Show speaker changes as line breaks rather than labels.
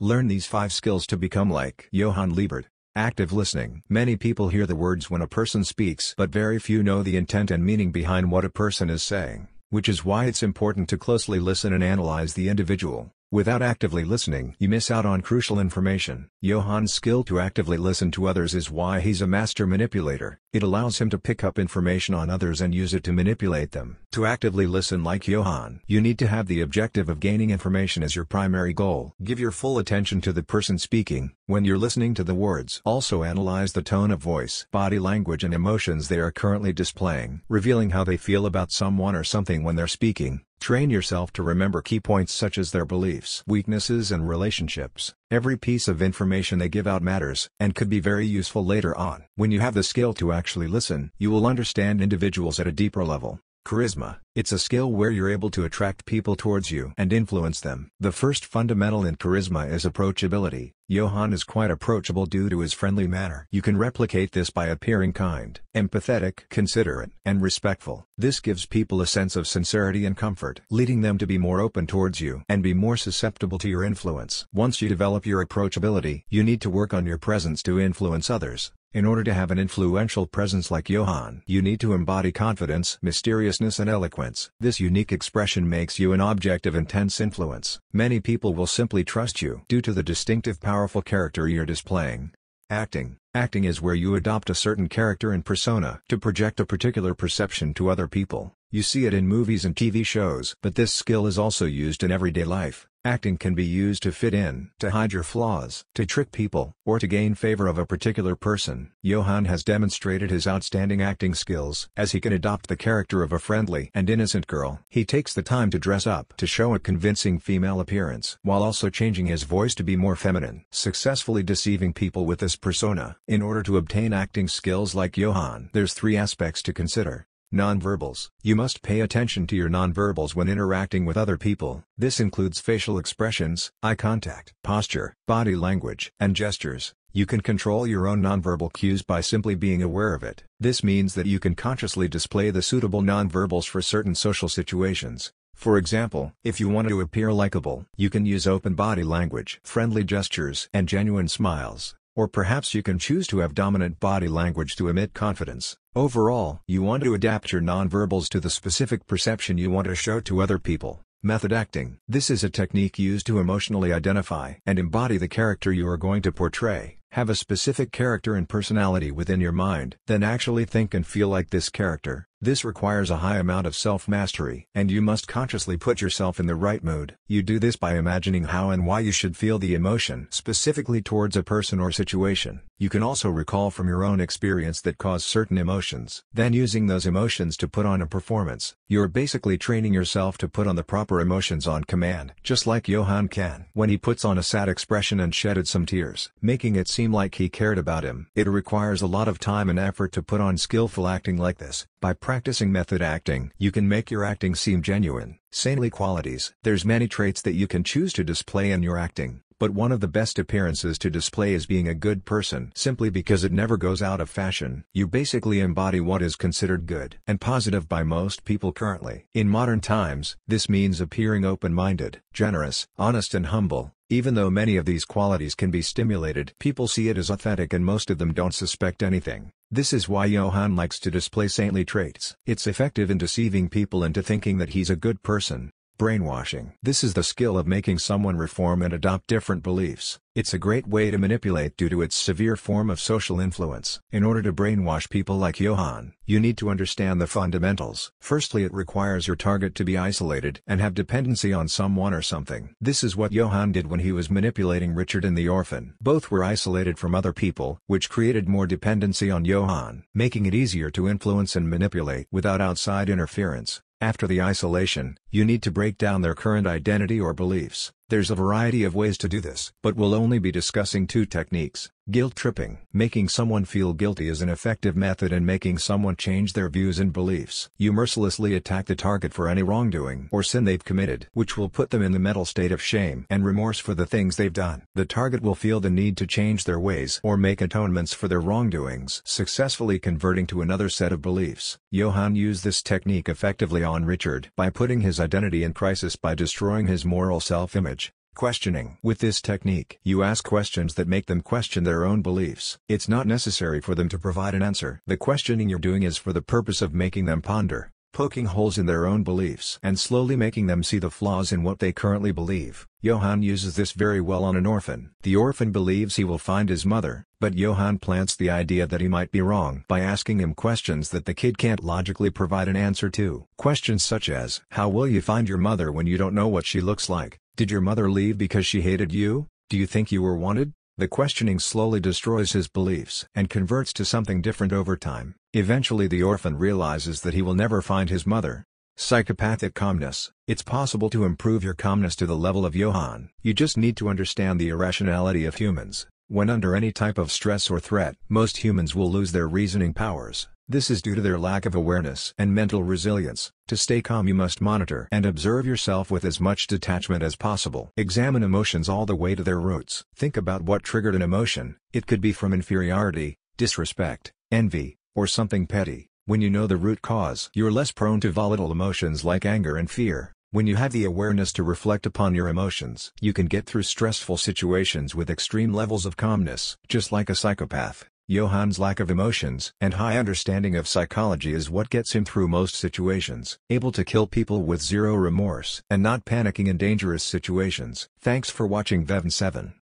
Learn these 5 skills to become like Johan Liebert. Active listening. Many people hear the words when a person speaks but very few know the intent and meaning behind what a person is saying, which is why it's important to closely listen and analyze the individual. Without actively listening, you miss out on crucial information. Johan's skill to actively listen to others is why he's a master manipulator. It allows him to pick up information on others and use it to manipulate them. To actively listen like Johan, you need to have the objective of gaining information as your primary goal. Give your full attention to the person speaking, when you're listening to the words. Also analyze the tone of voice, body language and emotions they are currently displaying, revealing how they feel about someone or something when they're speaking. Train yourself to remember key points such as their beliefs, weaknesses and relationships. Every piece of information they give out matters, and could be very useful later on. When you have the skill to actually listen, you will understand individuals at a deeper level. Charisma. It's a skill where you're able to attract people towards you and influence them. The first fundamental in charisma is approachability. Johan is quite approachable due to his friendly manner. You can replicate this by appearing kind, empathetic, considerate, and respectful. This gives people a sense of sincerity and comfort, leading them to be more open towards you and be more susceptible to your influence. Once you develop your approachability, you need to work on your presence to influence others. In order to have an influential presence like Johan, you need to embody confidence, mysteriousness and eloquence. This unique expression makes you an object of intense influence. Many people will simply trust you due to the distinctive powerful character you're displaying. Acting Acting is where you adopt a certain character and persona to project a particular perception to other people. You see it in movies and TV shows. But this skill is also used in everyday life. Acting can be used to fit in, to hide your flaws, to trick people, or to gain favor of a particular person. Johan has demonstrated his outstanding acting skills as he can adopt the character of a friendly and innocent girl. He takes the time to dress up to show a convincing female appearance while also changing his voice to be more feminine, successfully deceiving people with this persona. In order to obtain acting skills like Johan, there's three aspects to consider. Nonverbals. You must pay attention to your nonverbals when interacting with other people. This includes facial expressions, eye contact, posture, body language, and gestures. You can control your own nonverbal cues by simply being aware of it. This means that you can consciously display the suitable nonverbals for certain social situations. For example, if you want to appear likable, you can use open body language, friendly gestures, and genuine smiles. Or perhaps you can choose to have dominant body language to emit confidence. Overall, you want to adapt your nonverbals to the specific perception you want to show to other people. Method acting. This is a technique used to emotionally identify and embody the character you are going to portray. Have a specific character and personality within your mind. Then actually think and feel like this character. This requires a high amount of self-mastery. And you must consciously put yourself in the right mood. You do this by imagining how and why you should feel the emotion specifically towards a person or situation. You can also recall from your own experience that cause certain emotions. Then using those emotions to put on a performance. You're basically training yourself to put on the proper emotions on command. Just like Johan can. When he puts on a sad expression and shedded some tears. Making it seem like he cared about him. It requires a lot of time and effort to put on skillful acting like this. By practicing method acting, you can make your acting seem genuine. Sanely qualities. There's many traits that you can choose to display in your acting, but one of the best appearances to display is being a good person simply because it never goes out of fashion. You basically embody what is considered good and positive by most people currently. In modern times, this means appearing open-minded, generous, honest and humble. Even though many of these qualities can be stimulated, people see it as authentic and most of them don't suspect anything. This is why Johan likes to display saintly traits. It's effective in deceiving people into thinking that he's a good person. Brainwashing. This is the skill of making someone reform and adopt different beliefs. It's a great way to manipulate due to its severe form of social influence. In order to brainwash people like Johan, you need to understand the fundamentals. Firstly it requires your target to be isolated and have dependency on someone or something. This is what Johan did when he was manipulating Richard and the orphan. Both were isolated from other people, which created more dependency on Johan, making it easier to influence and manipulate without outside interference. After the isolation, you need to break down their current identity or beliefs. There's a variety of ways to do this, but we'll only be discussing two techniques. Guilt tripping. Making someone feel guilty is an effective method in making someone change their views and beliefs. You mercilessly attack the target for any wrongdoing or sin they've committed, which will put them in the mental state of shame and remorse for the things they've done. The target will feel the need to change their ways or make atonements for their wrongdoings, successfully converting to another set of beliefs. Johan used this technique effectively on Richard by putting his identity in crisis by destroying his moral self-image. Questioning With this technique, you ask questions that make them question their own beliefs. It's not necessary for them to provide an answer. The questioning you're doing is for the purpose of making them ponder, poking holes in their own beliefs and slowly making them see the flaws in what they currently believe. Johan uses this very well on an orphan. The orphan believes he will find his mother, but Johan plants the idea that he might be wrong by asking him questions that the kid can't logically provide an answer to. Questions such as, How will you find your mother when you don't know what she looks like? Did your mother leave because she hated you? Do you think you were wanted? The questioning slowly destroys his beliefs and converts to something different over time. Eventually the orphan realizes that he will never find his mother. Psychopathic calmness It's possible to improve your calmness to the level of Johan. You just need to understand the irrationality of humans. When under any type of stress or threat, most humans will lose their reasoning powers. This is due to their lack of awareness and mental resilience. To stay calm you must monitor and observe yourself with as much detachment as possible. Examine emotions all the way to their roots. Think about what triggered an emotion. It could be from inferiority, disrespect, envy, or something petty. When you know the root cause, you're less prone to volatile emotions like anger and fear. When you have the awareness to reflect upon your emotions, you can get through stressful situations with extreme levels of calmness. Just like a psychopath, Johan's lack of emotions and high understanding of psychology is what gets him through most situations, able to kill people with zero remorse and not panicking in dangerous situations. Thanks for watching VevenSeven.